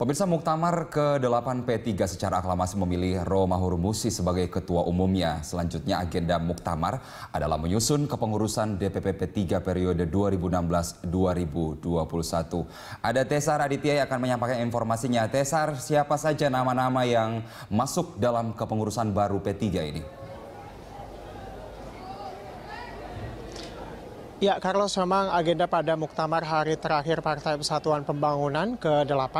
Pemirsa Muktamar ke-8 P3 secara aklamasi memilih Romahur Musi sebagai ketua umumnya. Selanjutnya agenda Muktamar adalah menyusun kepengurusan DPP P3 periode 2016-2021. Ada Tesar Aditya yang akan menyampaikan informasinya. Tesar, siapa saja nama-nama yang masuk dalam kepengurusan baru P3 ini? Ya, Carlos, memang agenda pada Muktamar hari terakhir Partai Persatuan Pembangunan ke-8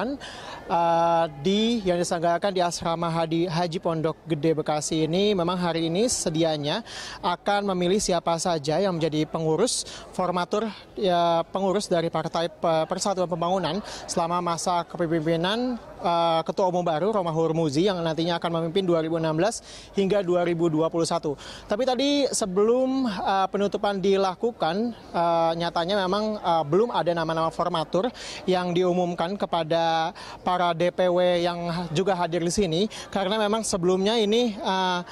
uh, di yang diselenggarakan di Asrama Haji, Haji Pondok Gede Bekasi ini memang hari ini sedianya akan memilih siapa saja yang menjadi pengurus formatur ya, pengurus dari Partai Persatuan Pembangunan selama masa kepemimpinan uh, Ketua Umum baru Roma Hurmuzi yang nantinya akan memimpin 2016 hingga 2021. Tapi tadi sebelum uh, penutupan dilakukan uh, nyatanya memang uh, belum ada nama-nama formatur yang diumumkan kepada para DPW yang juga hadir di sini. Karena memang sebelumnya ini uh,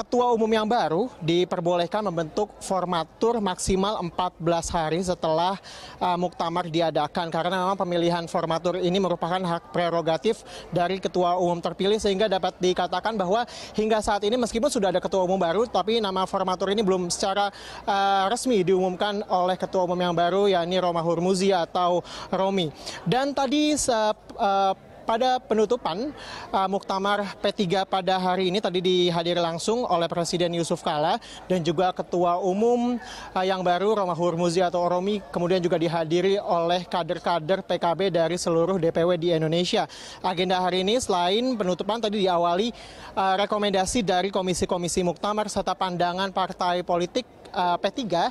Ketua Umum yang baru diperbolehkan membentuk formatur maksimal 14 hari setelah uh, muktamar diadakan karena memang pemilihan formatur ini merupakan hak prerogatif dari Ketua Umum terpilih sehingga dapat dikatakan bahwa hingga saat ini meskipun sudah ada Ketua Umum baru tapi nama formatur ini belum secara uh, resmi diumumkan oleh Ketua Umum yang baru yakni Roma Hurmuzi atau Romi. Dan tadi uh, pada penutupan uh, Muktamar P3 pada hari ini tadi dihadiri langsung oleh Presiden Yusuf Kala dan juga Ketua Umum uh, yang baru Roma Hurmuzi atau Oromi kemudian juga dihadiri oleh kader-kader PKB dari seluruh DPW di Indonesia. Agenda hari ini selain penutupan tadi diawali uh, rekomendasi dari komisi-komisi Muktamar serta pandangan partai politik uh, P3 uh,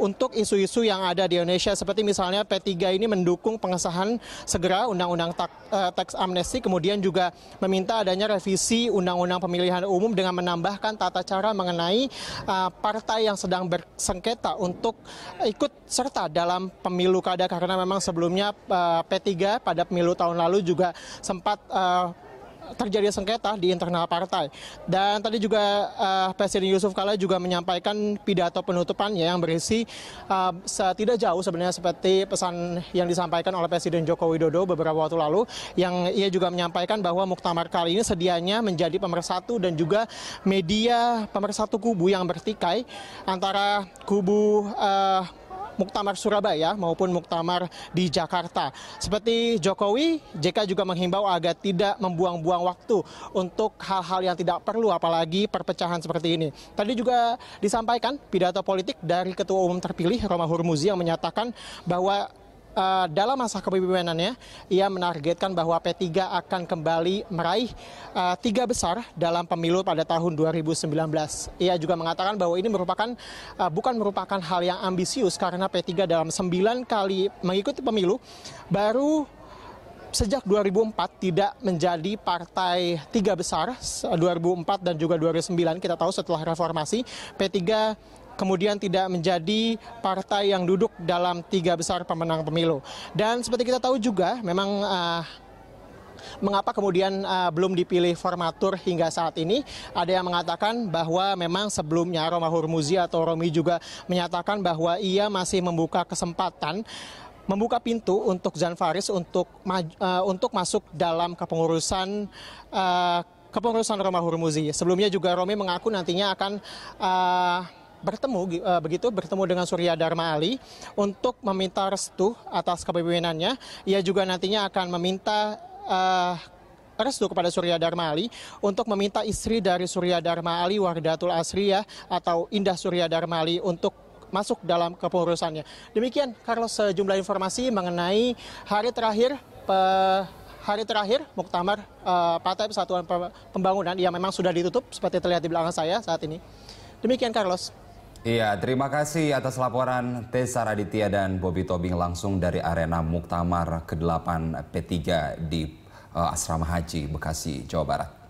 untuk isu-isu yang ada di Indonesia. Seperti misalnya P3 ini mendukung pengesahan segera undang-undang uh, teks amnesti kemudian juga meminta adanya revisi undang-undang pemilihan umum dengan menambahkan tata cara mengenai partai yang sedang bersengketa untuk ikut serta dalam pemilu kada. Karena memang sebelumnya uh, P3 pada pemilu tahun lalu juga sempat terjadi sengketa di internal partai. Dan tadi juga uh, Presiden Yusuf Kala juga menyampaikan pidato penutupannya yang berisi uh, tidak jauh sebenarnya seperti pesan yang disampaikan oleh Presiden Joko Widodo beberapa waktu lalu yang ia juga menyampaikan bahwa muktamar kali ini sedianya menjadi pemersatu dan juga media pemersatu kubu yang bertikai antara kubu uh, Muktamar Surabaya maupun Muktamar di Jakarta. Seperti Jokowi, JK juga menghimbau agar tidak membuang-buang waktu untuk hal-hal yang tidak perlu apalagi perpecahan seperti ini. Tadi juga disampaikan pidato politik dari Ketua Umum terpilih Roma Hurmuzi yang menyatakan bahwa uh, dalam masa kepemimpinannya ia menargetkan bahwa P3 akan kembali meraih uh, tiga besar dalam pemilu pada tahun 2019. Ia juga mengatakan bahwa ini merupakan uh, bukan merupakan hal yang ambisius karena P3 dalam sembilan kali mengikuti pemilu baru sejak 2004 tidak menjadi partai tiga besar 2004 dan juga 2009 kita tahu setelah reformasi P3 kemudian tidak menjadi partai yang duduk dalam tiga besar pemenang pemilu. Dan seperti kita tahu juga, memang uh, mengapa kemudian uh, belum dipilih formatur hingga saat ini. Ada yang mengatakan bahwa memang sebelumnya Roma Hurmuzi atau Romi juga menyatakan bahwa ia masih membuka kesempatan membuka pintu untuk Jan Faris untuk uh, untuk masuk dalam kepengurusan uh, kepengurusan Roma Hurmuzi. Sebelumnya juga Romi mengaku nantinya akan uh, bertemu uh, begitu bertemu dengan Surya Dharma Ali untuk meminta restu atas kepemimpinannya. Ia juga nantinya akan meminta uh, restu kepada Surya Dharma Ali untuk meminta istri dari Surya Dharma Ali Wardatul Asriya atau Indah Surya Dharma Ali untuk masuk dalam kepengurusannya. Demikian Carlos sejumlah informasi mengenai hari terakhir pe hari terakhir Muktamar uh, Partai Persatuan Pembangunan yang memang sudah ditutup seperti terlihat di belakang saya saat ini. Demikian Carlos. Iya, terima kasih atas laporan Tessa Raditya dan Bobby Tobing langsung dari arena Muktamar ke-8 P3 di uh, Asrama Haji Bekasi, Jawa Barat.